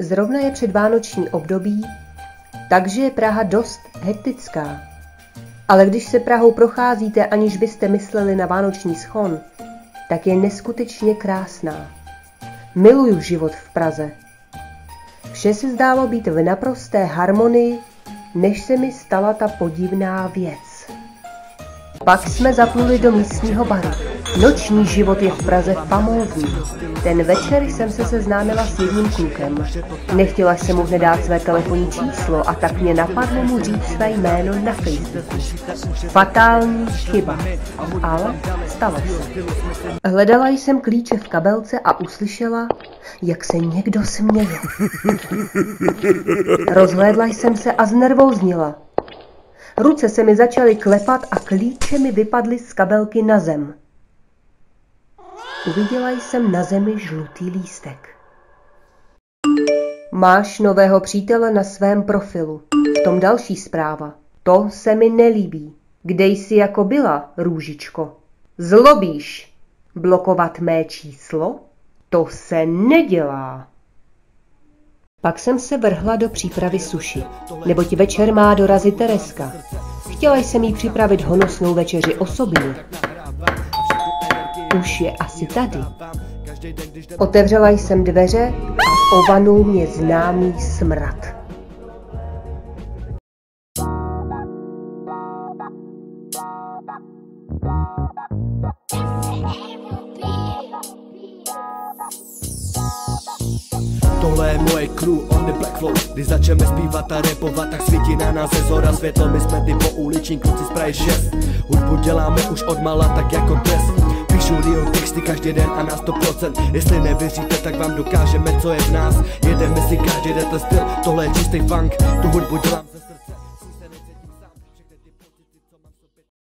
Zrovna je předvánoční období, takže je Praha dost hektická. Ale když se Prahou procházíte, aniž byste mysleli na vánoční schon, tak je neskutečně krásná. Miluju život v Praze. Vše se zdálo být v naprosté harmonii, než se mi stala ta podivná věc. Pak jsme zapluli do místního baru. Noční život je v Praze famózní. Ten večer jsem se seznámila s jedním klukem. Nechtěla jsem mu hned dát své telefonní číslo a tak mě napadlo mu říct své jméno na Facebooku. Fatální chyba. Ale stalo se. Hledala jsem klíče v kabelce a uslyšela, jak se někdo směje. Rozhlédla jsem se a znervouznila. Ruce se mi začaly klepat a klíče mi vypadly z kabelky na zem. Uviděla jsem na zemi žlutý lístek. Máš nového přítele na svém profilu. V tom další zpráva. To se mi nelíbí. Kde jsi jako byla, růžičko? Zlobíš. Blokovat mé číslo? To se nedělá. Pak jsem se vrhla do přípravy suši, neboť večer má dorazit Tereska. Chtěla jsem jí připravit honosnou večeři osobně. Už je asi tady. Otevřela jsem dveře a ovanul mě známý smrad. Tohle je moje crew on the black flow Když začneme zpívat a repovat, tak svítí na nás ze zora světlo My jsme ty pouliční kluci z Prahy 6 Hudbu děláme už od mala tak jako Píšu texty každý den a na 100% Jestli nevěříte, tak vám dokážeme, co je v nás. Jedeme si každý den ten styl, tohle je čistý funk. Tu hudbu srdce